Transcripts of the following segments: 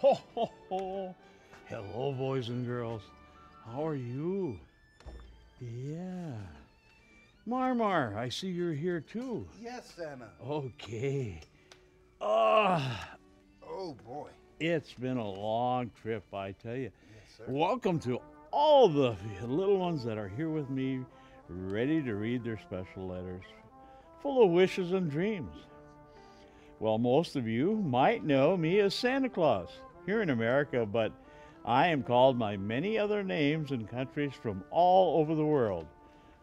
Ho, ho, ho. Hello, boys and girls. How are you? Yeah. Marmar, I see you're here too. Yes, Santa. Okay. Ah, Oh boy. it's been a long trip, I tell you. Yes, sir. Welcome to all the little ones that are here with me, ready to read their special letters, full of wishes and dreams. Well, most of you might know me as Santa Claus here in America, but I am called by many other names in countries from all over the world.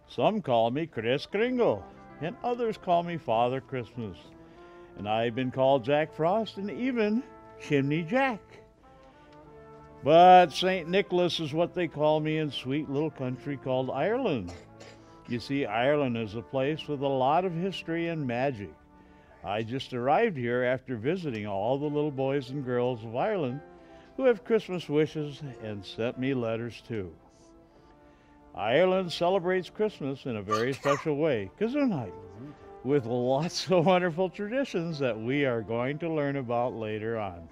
Some call me Kris Kringle, and others call me Father Christmas. And I've been called Jack Frost and even Chimney Jack. But St. Nicholas is what they call me in sweet little country called Ireland. You see, Ireland is a place with a lot of history and magic. I just arrived here after visiting all the little boys and girls of Ireland who have Christmas wishes and sent me letters too. Ireland celebrates Christmas in a very special way, Gesundheit, with lots of wonderful traditions that we are going to learn about later on.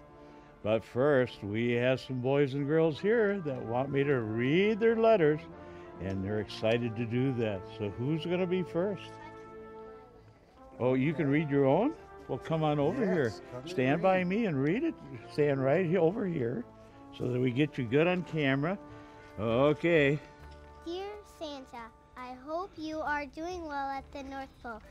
But first, we have some boys and girls here that want me to read their letters, and they're excited to do that. So, who's going to be first? Oh, you can read your own? Well, come on over here. Yes, come and Stand by me and read it. Stand right he- over here so that we get you good on camera. Okay. Dear Santa, I hope you are doing well at the North Pole,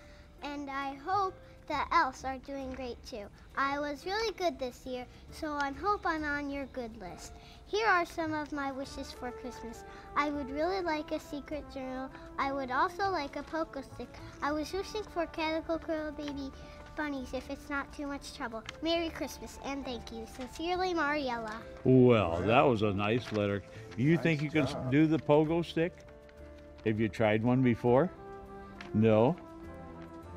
and I hope the elves are doing great too. I was really good this year, so I hope I'm on your good list. Here are some of my wishes for Christmas. I would really like a secret journal. I would also like a pogo stick. I was wishing for calico curl baby bunnies if it's not too much trouble. Merry Christmas and thank you. Sincerely, Mariella. Well, that was a nice letter. You Nice think you can do the pogo stick? Have you tried one before? No.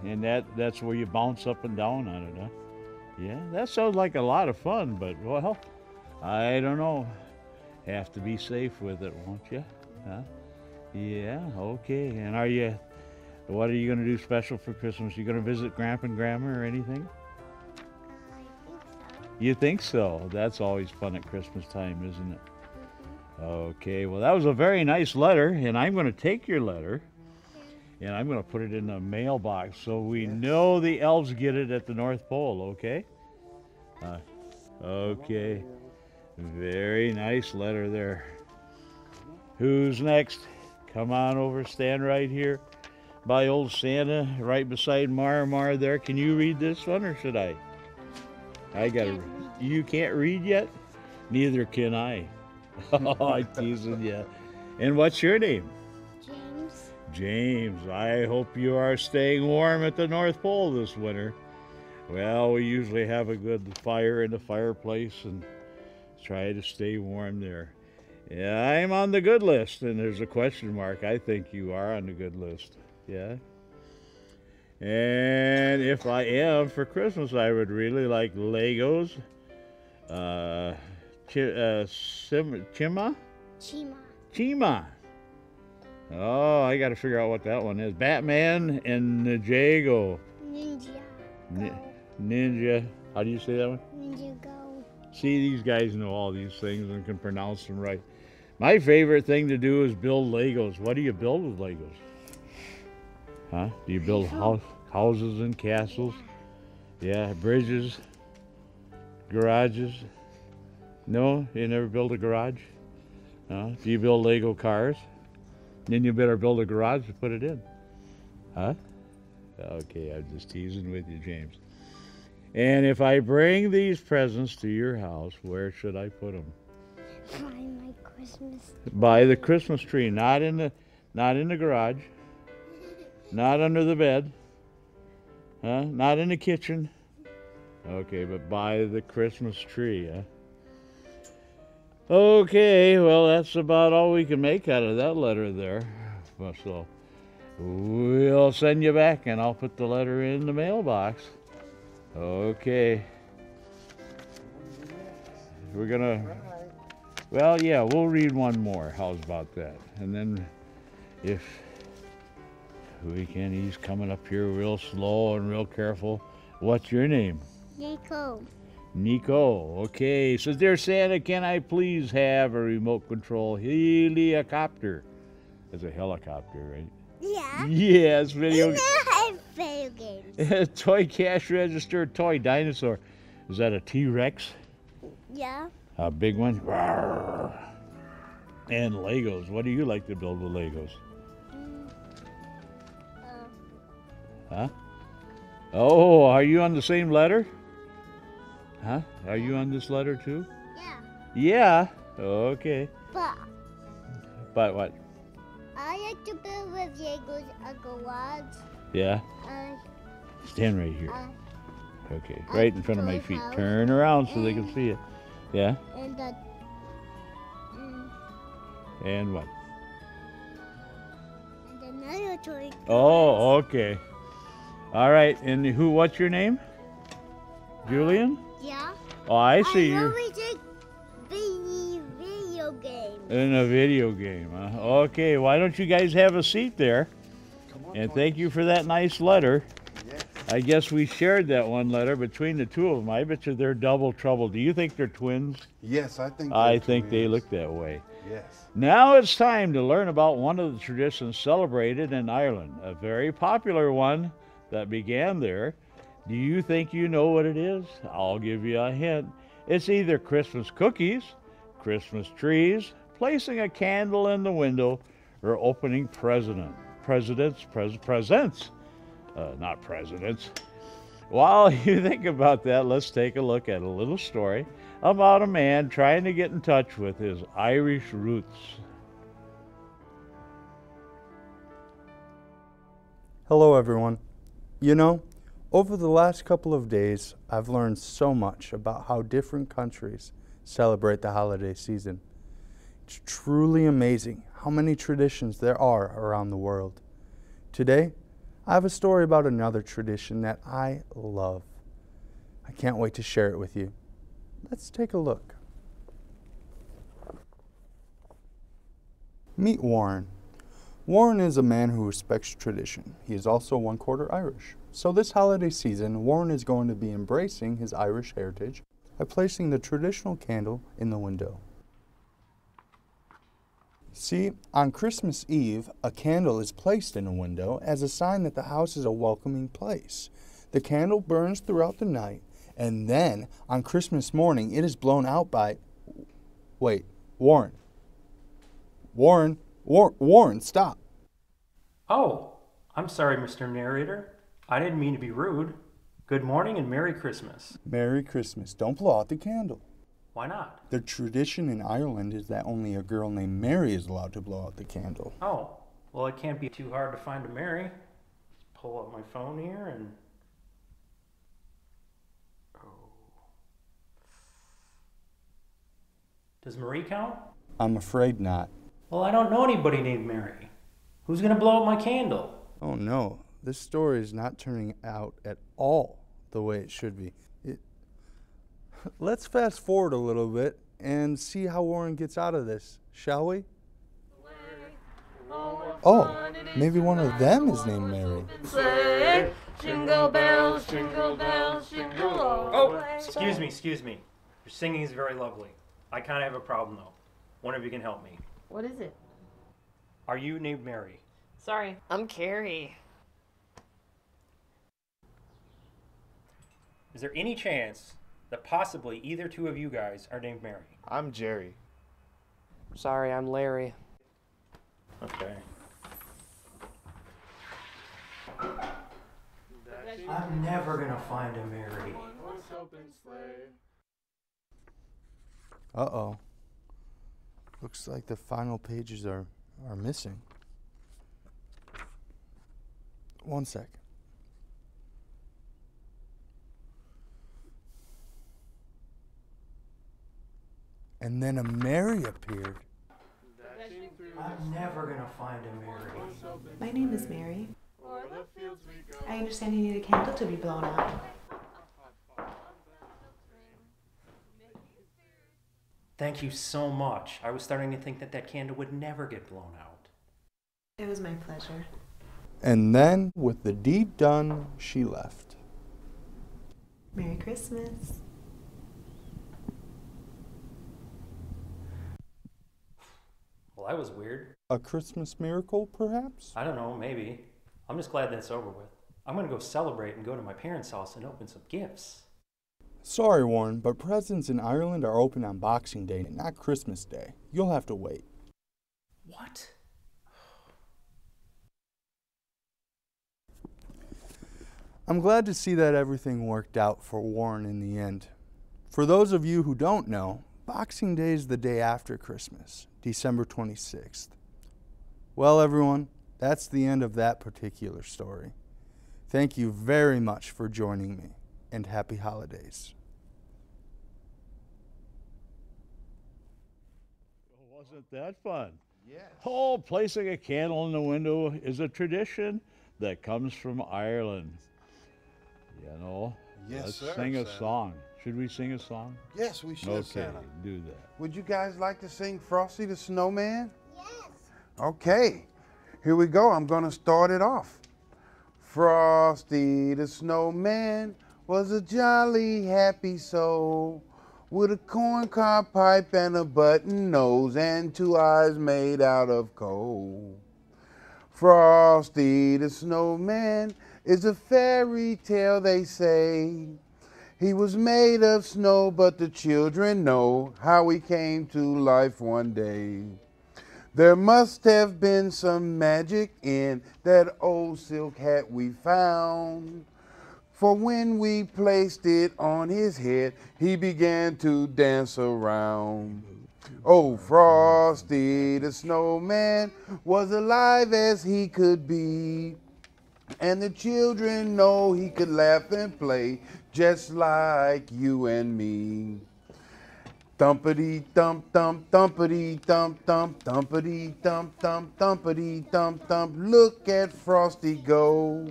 And that that's where you bounce up and down on it, huh? Yeah, that sounds like a lot of fun, but well, I don't know. Have to be safe with it, won't you? Huh? Yeah, okay. And are you what are you going to do special for Christmas? You going to visit Grandpa and Grandma or anything? Uh, think so. You think so? That's always fun at Christmas time, isn't it? Mm-hmm. Okay, well, that was a very nice letter, and I'm going to take your letter and I'm going to put it in the mailbox so we Yes. know the elves get it at the North Pole, okay? Uh, okay, very nice letter there. Who's next? Come on over, stand right here by old Santa, right beside Mar Mar there. Can you read this one or should I? I got to. You can't read yet? Neither can I. oh, I'm teasing you. And what's your name? James. I hope you are staying warm at the North Pole this winter. Well, we usually have a good fire in the fireplace and try to stay warm there. Yeah, I'm on the good list, and there's a question mark. I think you are on the good list. Yeah. And if I am for Christmas, I would really like Legos, uh, chi- uh, Chima, Chima. Chima. Oh, I got to figure out what that one is. Batman and Ninjago, Ninja. Ni- Ninja. How do you say that one? Ninja go. See, these guys know all these things and can pronounce them right. My favorite thing to do is build Legos. What do you build with Legos? Huh? Do you build house, houses and castles? Yeah, bridges, garages. No, you never build a garage. Do you build Lego cars? Then you better build a garage to put it in. Huh? Okay, I'm just teasing with you, James. And if I bring these presents to your house, where should I put them? Find my Christmas. Tree. By the Christmas tree, not in the, not in the garage, not under the bed, huh? Not in the kitchen. Okay, but by the Christmas tree, huh? Okay, well that's about all we can make out of that letter there. So we'll send you back, and I'll put the letter in the mailbox. Okay. We're gonna. Well, yeah, we'll read one more. How's about that? And then if we can, he's coming up here real slow and real careful. What's your name? Jacob. Nico. Okay. Says, Dear Santa, can I please have a remote control helicopter? That's a helicopter, right? Yeah. Yes, video. Video games. toy cash register, toy dinosaur. Is that a T Rex? Yeah. A big one? And Legos. What do you like to build with Legos? Uh, Huh? Oh, are you on the same letter? Huh? Are you on this letter too? yeah. Yeah. Okay. But But what? I like to build with Legos a garage. Yeah. Uh, Stand right here. uh, Okay. Right in front of my feet. Turn around so they can see it. Yeah. and a. Mm, And what? and another toy. Oh, okay. All right. And who? What's your name? Julian. Yeah. Oh, I see I you always video, video in a video game. Huh? Okay. Why don't you guys have a seat there? Come on. And thank you for that nice letter. Yes. I guess we shared that one letter between the two of them. I bet you they're double trouble. Do you think they're twins? Yes, I think. I they're think they look that way. Yes. Now it's time to learn about one of the traditions celebrated in Ireland, a very popular one that began there. Do you think you know what it is? I'll give you a hint. It's either Christmas cookies, Christmas trees, placing a candle in the window, or opening president, presidents, pres- presents, uh, not presidents. While you think about that, let's take a look at a little story about a man trying to get in touch with his Irish roots. Hello, everyone. You know, over the last couple of days, I've learned so much about how different countries celebrate the holiday season. It's truly amazing how many traditions there are around the world. Today, I have a story about another tradition that I love. I can't wait to share it with you. Let's take a look. Meet Warren. Warren is a man who respects tradition. He is also one quarter Irish. So, this holiday season, Warren is going to be embracing his Irish heritage by placing the traditional candle in the window. See, on Christmas Eve, a candle is placed in a window as a sign that the house is a welcoming place. The candle burns throughout the night, and then on Christmas morning, it is blown out by. Wait, Warren. Warren, War- Warren, stop. Oh, I'm sorry, Mr. Narrator. I didn't mean to be rude. Good morning and Merry Christmas. Merry Christmas. Don't blow out the candle. Why not? The tradition in Ireland is that only a girl named Mary is allowed to blow out the candle. Oh, well, it can't be too hard to find a Mary. Let's pull up my phone here and. Oh. Does Marie count? I'm afraid not. Well, I don't know anybody named Mary. Who's gonna blow out my candle? Oh no, this story is not turning out at all the way it should be. It... Let's fast forward a little bit and see how Warren gets out of this, shall we? Oh, maybe one of them is named Mary. Jingle bells, jingle bells, jingle all Oh, the way. excuse me, excuse me. Your singing is very lovely. I kind of have a problem though. Wonder if you can help me. What is it? Are you named Mary? Sorry, I'm Carrie. Is there any chance that possibly either two of you guys are named Mary? I'm Jerry. Sorry, I'm Larry. Okay. I'm never gonna find a Mary. Uh oh. Looks like the final pages are, are missing. One sec. And then a Mary appeared. I'm never gonna find a Mary. My name is Mary. I understand you need a candle to be blown out. Thank you so much. I was starting to think that that candle would never get blown out. It was my pleasure. And then, with the deed done, she left. Merry Christmas. That was weird. A Christmas miracle, perhaps? I don't know, maybe. I'm just glad that's over with. I'm gonna go celebrate and go to my parents' house and open some gifts. Sorry, Warren, but presents in Ireland are open on Boxing Day, not Christmas Day. You'll have to wait. What? I'm glad to see that everything worked out for Warren in the end. For those of you who don't know, Boxing Day is the day after Christmas, December 26th. Well, everyone, that's the end of that particular story. Thank you very much for joining me, and happy holidays. Wasn't that fun? Yes. Oh, placing a candle in the window is a tradition that comes from Ireland. You know, Yes, let's sir, sing a Santa. song. Should we sing a song? Yes, we should, okay, Santa. do that. Would you guys like to sing Frosty the Snowman? Yes. Okay, here we go. I'm going to start it off. Frosty the Snowman was a jolly, happy soul with a corncob pipe and a button nose and two eyes made out of coal. Frosty the Snowman is a fairy tale, they say. He was made of snow, but the children know how he came to life one day. There must have been some magic in that old silk hat we found. For when we placed it on his head, he began to dance around. Oh, Frosty the snowman was alive as he could be. And the children know he could laugh and play just like you and me. Thumpity thump thump thumpity thump thump thumpity thump thump thumpity thump thump. Look at Frosty go.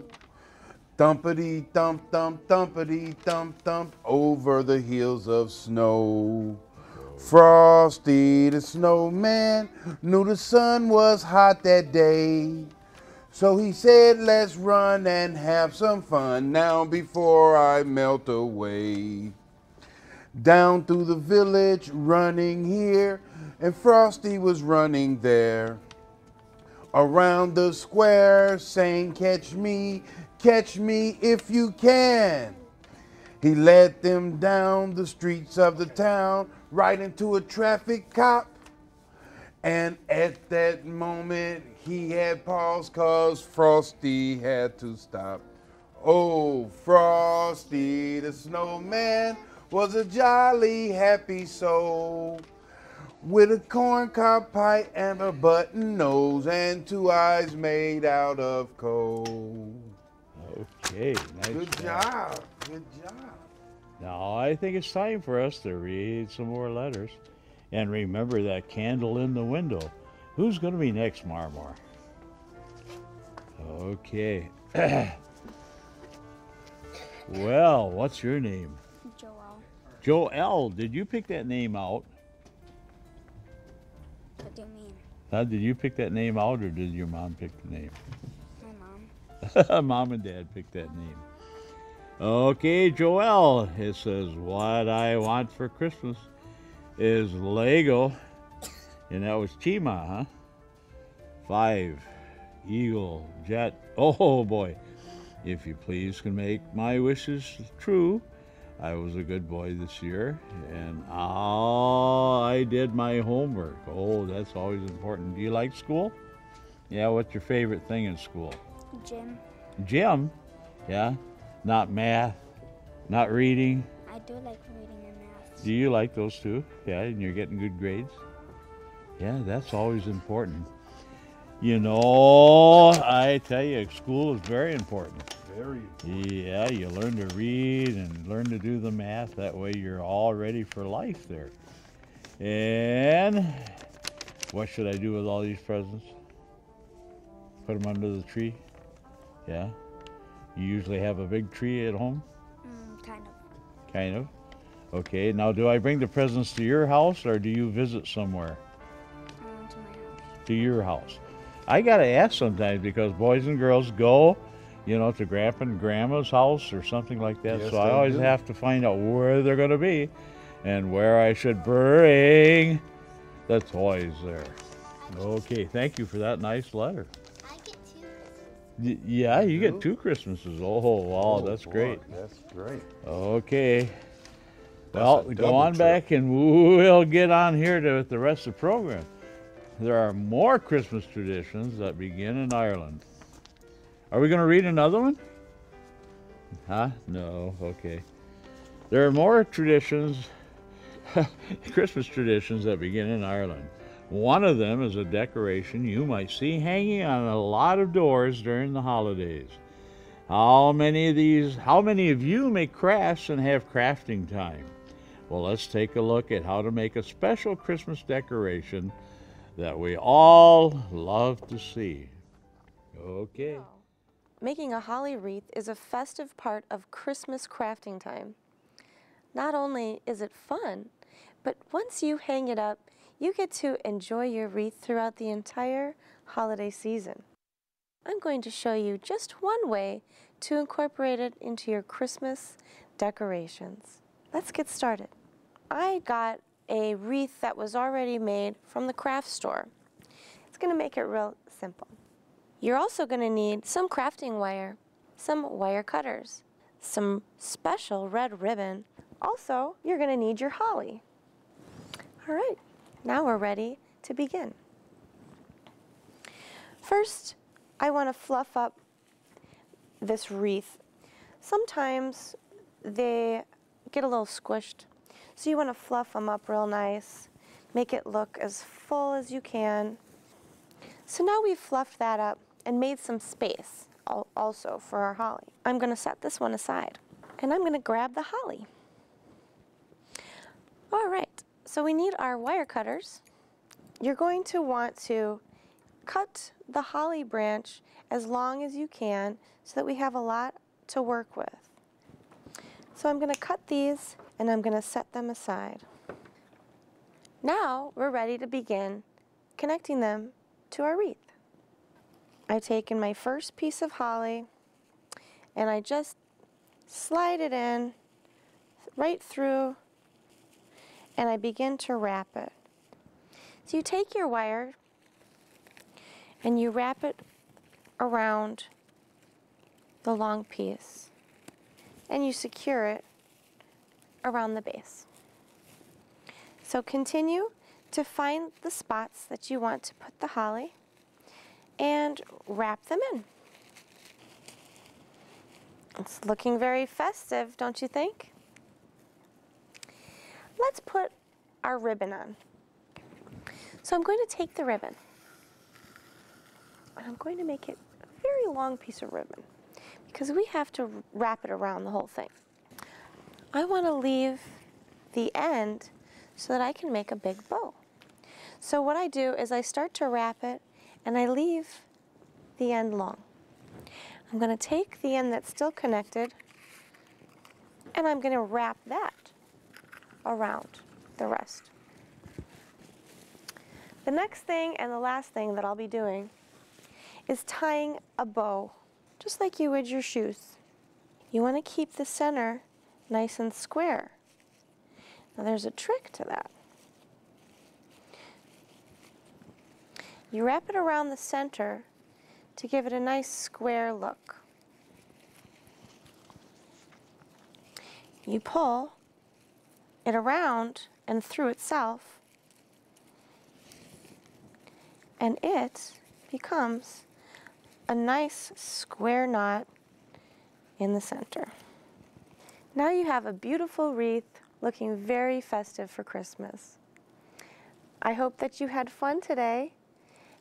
Thumpity thump thump thumpity thump thump over the hills of snow. Frosty the snowman knew the sun was hot that day. So he said, Let's run and have some fun now before I melt away. Down through the village, running here, and Frosty was running there. Around the square, saying, Catch me, catch me if you can. He led them down the streets of the town, right into a traffic cop. And at that moment, he had paused cause Frosty had to stop. Oh, Frosty the snowman was a jolly, happy soul with a corncob pipe and a button nose and two eyes made out of coal. Okay, nice Good job. Good job. Now I think it's time for us to read some more letters. And remember that candle in the window. Who's going to be next, Marmar? Okay. well, what's your name? Joel, Joel. Did you pick that name out? what do you mean? Huh, did you pick that name out or did your mom pick the name? My mom. Mom and Dad picked that name. Okay, Joel. It says, What I want for Christmas is Lego. And that was Chima, huh? Five. Eagle. Jet. Oh boy. If you please can make my wishes true. I was a good boy this year, and oh, I did my homework. Oh, that's always important. Do you like school? Yeah, what's your favorite thing in school? Jim, Gym, yeah, not math, not reading. I do like reading and math. Do you like those two? Yeah, and you're getting good grades? Yeah, that's always important. You know, I tell you, school is very important. Very. important. Yeah, you learn to read and learn to do the math. That way you're all ready for life there. And what should I do with all these presents? Put them under the tree? Yeah? You usually have a big tree at home? Mm, kind of. Kind of. Okay, now do I bring the presents to your house or do you visit somewhere? To your house. I gotta ask sometimes because boys and girls go, you know, to grandpa and grandma's house or something like that. Yes, so I always do. have to find out where they're gonna be and where I should bring the toys there. Okay, thank you for that nice letter. I get two Y- yeah, you get two Christmases. Oh, wow, oh, that's boy, great. That's great. Okay. That's Well, go on trip. back and we'll get on here to the rest of the program. There are more Christmas traditions that begin in Ireland. Are we going to read another one? Huh? No. Okay. There are more traditions, Christmas traditions that begin in Ireland. One of them is a decoration you might see hanging on a lot of doors during the holidays. How many of these, how many of you make crafts and have crafting time? Well, let's take a look at how to make a special Christmas decoration that we all love to see. Okay. Making a holly wreath is a festive part of Christmas crafting time. Not only is it fun, but once you hang it up, you get to enjoy your wreath throughout the entire holiday season. I'm going to show you just one way to incorporate it into your Christmas decorations. Let's get started. I got a wreath that was already made from the craft store. It's going to make it real simple. You're also going to need some crafting wire, some wire cutters, some special red ribbon. Also, you're going to need your holly. All right, now we're ready to begin. First, I want to fluff up this wreath. Sometimes they get a little squished, so you want to fluff them up real nice, make it look as full as you can. So now we've fluffed that up and made some space also for our holly. I'm going to set this one aside and I'm going to grab the holly. All right, so we need our wire cutters. You're going to want to cut the holly branch as long as you can so that we have a lot to work with. So I'm going to cut these and I'm going to set them aside. Now we're ready to begin connecting them to our wreath. I take in my first piece of holly and I just slide it in right through and I begin to wrap it. So you take your wire and you wrap it around the long piece and you secure it around the base. So continue to find the spots that you want to put the holly and wrap them in. It's looking very festive, don't you think? Let's put our ribbon on. So I'm going to take the ribbon and I'm going to make it a very long piece of ribbon because we have to wrap it around the whole thing. I want to leave the end so that I can make a big bow. So what I do is I start to wrap it and I leave the end long. I'm going to take the end that's still connected and I'm going to wrap that around the rest. The next thing and the last thing that I'll be doing is tying a bow, just like you would your shoes. You want to keep the center nice and square. Now there's a trick to that. You wrap it around the center to give it a nice square look. You pull it around and through itself, and it becomes a nice square knot in the center. Now you have a beautiful wreath looking very festive for Christmas. I hope that you had fun today.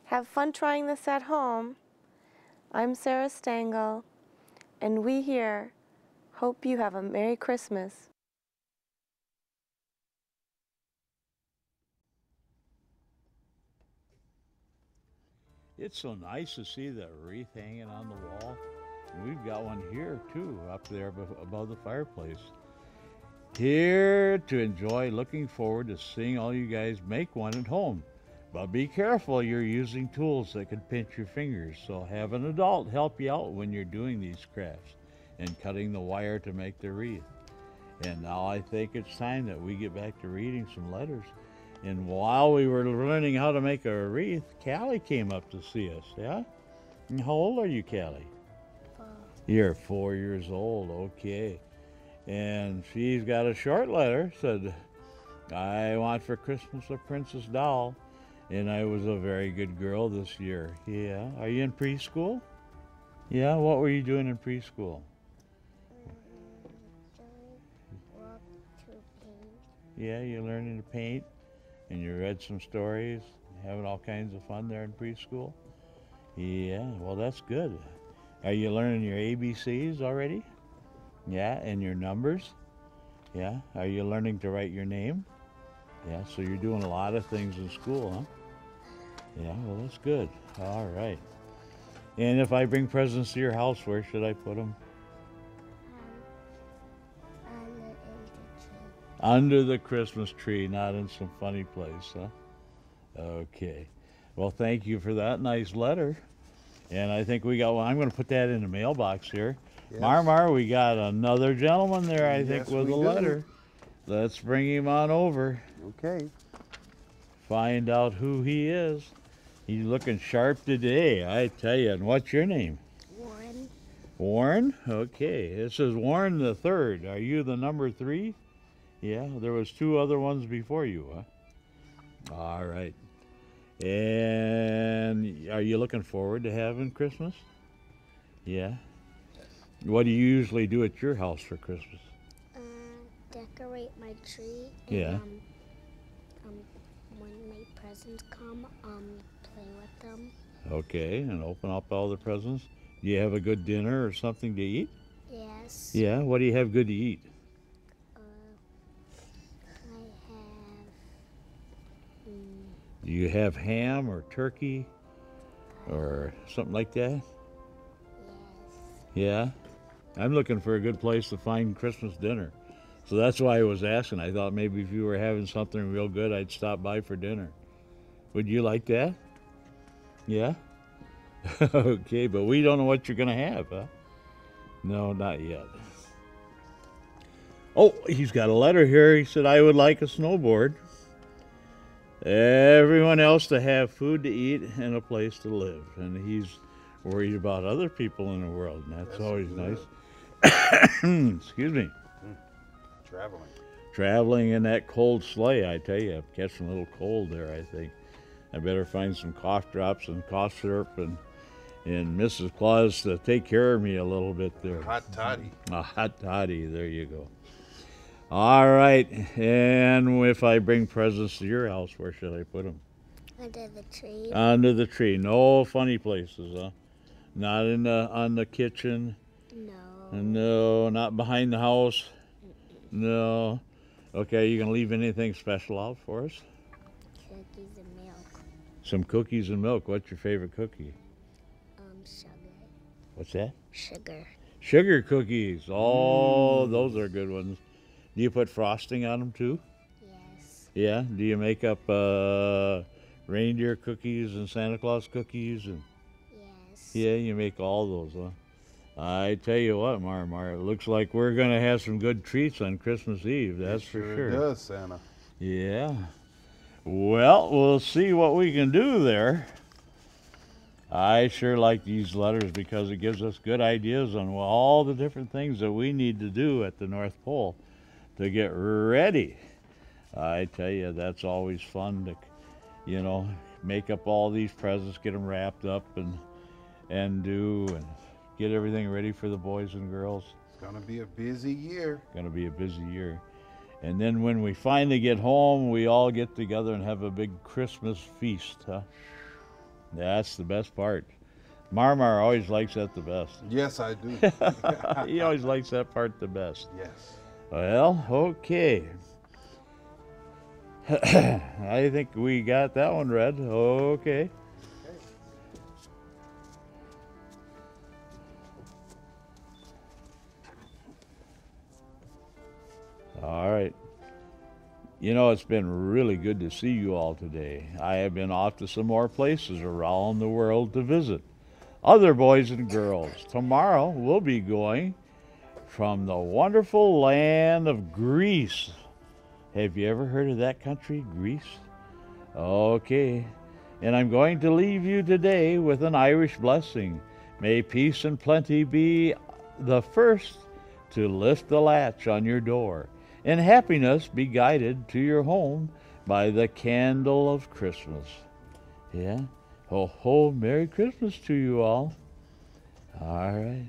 Have fun trying this at home. I'm Sarah Stangle, and we here hope you have a Merry Christmas. It's so nice to see the wreath hanging on the wall. We've got one here too, up there above the fireplace. Here to enjoy, looking forward to seeing all you guys make one at home. But be careful, you're using tools that could pinch your fingers, so have an adult help you out when you're doing these crafts and cutting the wire to make the wreath. And now I think it's time that we get back to reading some letters. And while we were learning how to make a wreath, Callie came up to see us, yeah? And how old are you, Callie? You're four years old, okay. And she's got a short letter, said, I want for Christmas a princess doll. And I was a very good girl this year. Yeah. Are you in preschool? Yeah, what were you doing in preschool? Yeah, you're learning to paint and you read some stories, having all kinds of fun there in preschool. Yeah, well, that's good. Are you learning your ABCs already? Yeah, and your numbers? Yeah. Are you learning to write your name? Yeah, so you're doing a lot of things in school, huh? Yeah, well, that's good. All right. And if I bring presents to your house, where should I put them? Under the Christmas tree, not in some funny place, huh? Okay. Well, thank you for that nice letter. And I think we got one. I'm going to put that in the mailbox here. Yes. Marmar, we got another gentleman there, I think, with we a do. letter. Let's bring him on over. Okay. Find out who he is. He's looking sharp today, I tell you. And what's your name? Warren. Warren? Okay. This is Warren the third. Are you the number three? Yeah, there was two other ones before you, huh? All right. And are you looking forward to having Christmas? Yeah. What do you usually do at your house for Christmas? Uh, decorate my tree. Yeah. Um, um, when my presents come, um, play with them. Okay, and open up all the presents. Do you have a good dinner or something to eat? Yes. Yeah. What do you have good to eat? Uh, I have. Mm, Do you have ham or turkey or something like that? yes. Yeah. I'm looking for a good place to find Christmas dinner. So that's why I was asking. I thought maybe if you were having something real good, I'd stop by for dinner. Would you like that? Yeah? okay, but we don't know what you're going to have, huh? No, not yet. Oh, he's got a letter here. He said, I would like a snowboard. Everyone else to have food to eat and a place to live. And he's worried about other people in the world, and that's Yes, always he nice. Excuse me. Hmm. Traveling. Traveling in that cold sleigh, I tell you, I'm catching a little cold there, I think. I better find some cough drops and cough syrup and and Mrs. Claus to take care of me a little bit there. Hot toddy. A hot toddy, there you go. All right, and if I bring presents to your house, where should I put them? Under the tree. Under the tree. No funny places, huh? Not in the on the kitchen. no. No, not behind the house. No. Okay, you gonna leave anything special out for us? Cookies and milk. Some cookies and milk. What's your favorite cookie? Um, sugar. What's that? Sugar. Sugar cookies. Oh, those are good ones. Do you put frosting on them too? Yes. Yeah. Do you make up uh, reindeer cookies and Santa Claus cookies and? Yes. Yeah, you make all those, huh? I tell you what, Mar Mar, it looks like we're gonna have some good treats on Christmas Eve. That's It for sure sure. does, Santa. Yeah. Well, we'll see what we can do there. I sure like these letters because it gives us good ideas on all the different things that we need to do at the North Pole to get ready. I tell you, that's always fun to, you know, make up all these presents, get them wrapped up, and and do and get everything ready for the boys and girls. It's gonna be a busy year. Going to be a busy year. And then when we finally get home, we all get together and have a big Christmas feast, huh? That's the best part. Marmar always likes that the best. Yes, I do. he always likes that part the best. yes. Well, okay. I think we got that one read. Okay. All right. You know, it's been really good to see you all today. I have been off to some more places around the world to visit other boys and girls. Tomorrow we'll be going from the wonderful land of Greece. Have you ever heard of that country, Greece? Okay, and I'm going to leave you today with an Irish blessing. May peace and plenty be the first to lift the latch on your door, and happiness be guided to your home by the candle of Christmas. Yeah? Ho, ho, Merry Christmas to you all. All right.